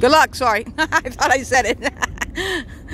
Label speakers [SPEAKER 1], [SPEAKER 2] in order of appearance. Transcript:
[SPEAKER 1] Good luck. Sorry. I thought I said it.